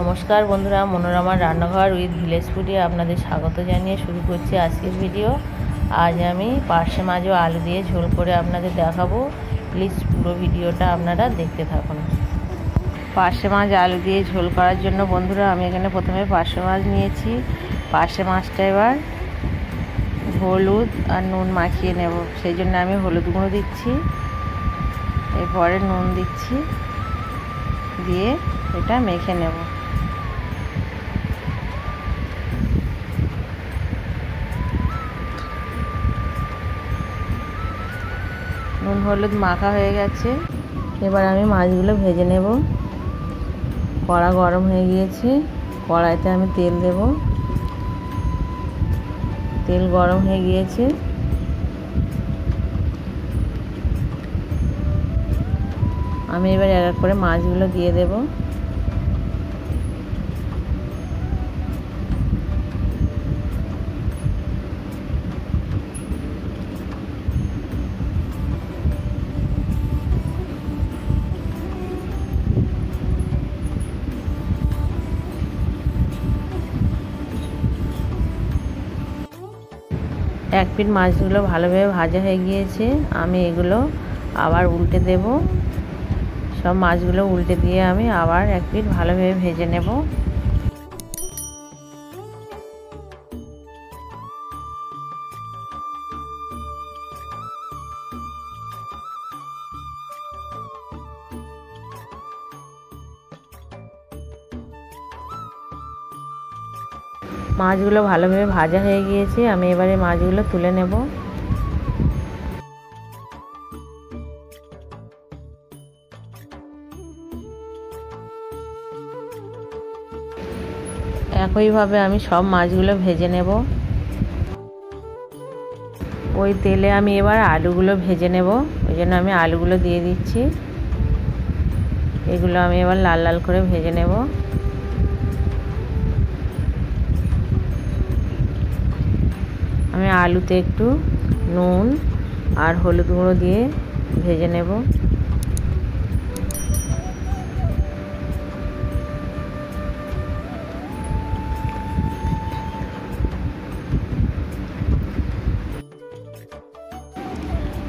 নমস্কার বন্ধুরা মনোরমা রান্নাঘর উইথ ভিলেজ ফুডে আপনাদের স্বাগত জানিয়ে শুরু করছি আজকের ভিডিও। আজ আমি পার্শে মাছ আলু দিয়ে ঝোল করে আপনাদের দেখাবো। প্লিজ পুরো ভিডিওটা আপনারা দেখতে থাকুন। পার্শে মাছ আলু দিয়ে ঝোল করার জন্য বন্ধুরা, আমি এখানে প্রথমে পার্শে মাছ নিয়েছি। পার্শে মাছটা এবার হলুদ আর নুন মাখিয়ে নেব, সেই জন্য আমি হলুদ গুঁড়ো দিচ্ছি। এরপরে নুন দিচ্ছি, দিয়ে এটা মেখে নেব। হলুদ মাখা হয়ে গেছে। এবার আমি মাছগুলো ভেজে নেব। কড়া গরম হয়ে গিয়েছে। কড়াইতে আমি তেল দেব। তেল গরম হয়ে গিয়েছে। আমি এবার এক এক করে মাছগুলো দিয়ে দেব। এক পিট মাছগুলো ভালোভাবে ভাজা হয়ে গিয়েছে। আমি এগুলো আবার উল্টে দেব। সব মাছগুলো উল্টে দিয়ে আমি আবার এক পিট ভালোভাবে ভেজে নেব। মাছগুলো ভালোভাবে ভাজা হয়ে গিয়েছে। আমি এবারে মাছগুলো তুলে নেব। একইভাবে আমি সব মাছগুলো ভেজে নেব। ওই তেলে আমি এবার আলুগুলো ভেজে নেব। ওই জন্য আমি আলুগুলো দিয়ে দিচ্ছি। এগুলো আমি এবার লাল লাল করে ভেজে নেব। আলুতে একটু নুন আর হলুদ গুঁড়ো দিয়ে ভেজে নেব।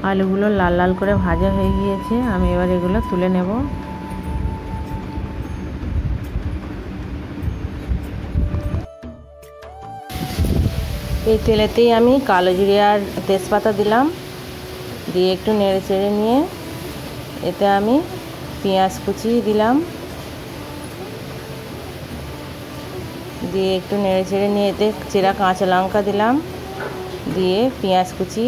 আলুগুলো লাল লাল করে ভাজা হয়ে গিয়েছে, আমি এবার এগুলো তুলে নেব। এই তেলেতেই আমি কালো জিরে আর তেজপাতা দিলাম। দিয়ে একটু নেড়ে চেড়ে নিয়ে এতে আমি পেঁয়াজ কুচি দিলাম। দিয়ে একটু নেড়ে চেড়ে নিয়ে এতে চেরা কাঁচা লঙ্কা দিলাম। দিয়ে পেঁয়াজ কুচি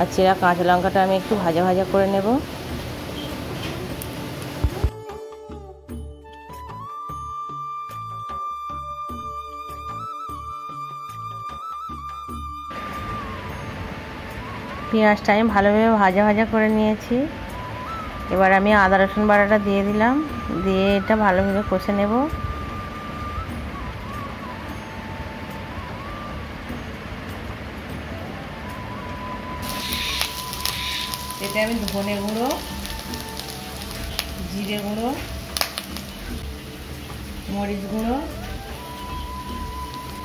আর চেরা কাঁচা লঙ্কাটা আমি একটু ভাজা ভাজা করে নেব। পেঁয়াজটা আমি ভালোভাবে ভাজা ভাজা করে নিয়েছি। এবার আমি আদা, রসুন বাটাটা দিয়ে দিলাম। দিয়ে এটা ভালোভাবে কষে নেব। এতে আমি ধনে গুঁড়ো, জিরে গুঁড়ো, মরিচ গুঁড়ো,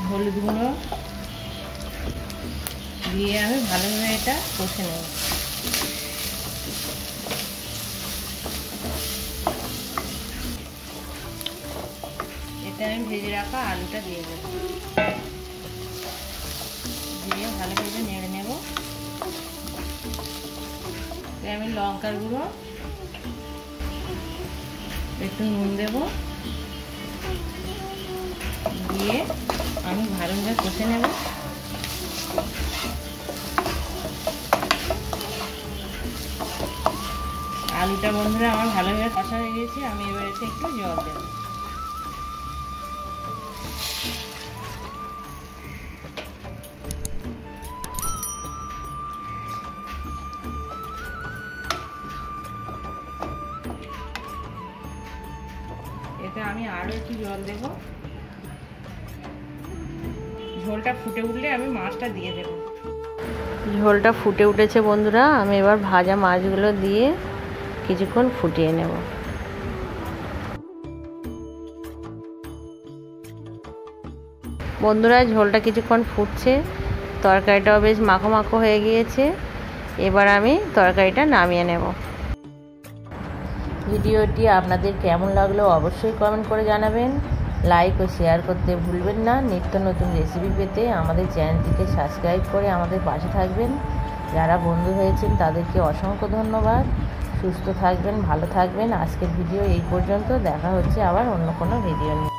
হলুদ গুঁড়ো দিয়ে আমি ভালোভাবে এটা কষে নেব। এটা আমি ভেজে রাখা আলুটা দিয়ে দেব। দিয়ে ভালোভাবে নেড়ে নেব। আমি লঙ্কার গুঁড়ো, একটু নুন দেব। দিয়ে আমি ভালোভাবে কষে নেব। আলুটা বন্ধুরা আমার ভালোভাবে কষা হয়ে গেছে, আমি এবার এতে একটু জল দেব। এতে আমি আরও একটু জল দেব। ঝোলটা ফুটে উঠলে আমি মাছটা দিয়ে দেব। ঝোলটা ফুটে উঠেছে বন্ধুরা, আমি এবার ভাজা মাছগুলো দিয়ে কিছুক্ষণ ফুটিয়ে নেব। বন্ধুরা, ঝোলটা কিছুক্ষণ ফুটছে। তরকারিটাও বেশ মাখো মাখো হয়ে গিয়েছে। এবার আমি তরকারিটা নামিয়ে নেব। ভিডিওটি আপনাদের কেমন লাগল অবশ্যই কমেন্ট করে জানাবেন। লাইক ও শেয়ার করতে ভুলবেন না। নিত্য নতুন রেসিপি পেতে আমাদের চ্যানেলটিকে সাবস্ক্রাইব করে আমাদের পাশে থাকবেন। যারা বন্ধু হয়েছেন, তাদেরকে অসংখ্য ধন্যবাদ। সুস্থ থাকবেন, ভালো থাকবেন। আজকের ভিডিও এই পর্যন্ত। দেখা হচ্ছে আবার অন্য কোনো ভিডিও নিয়ে।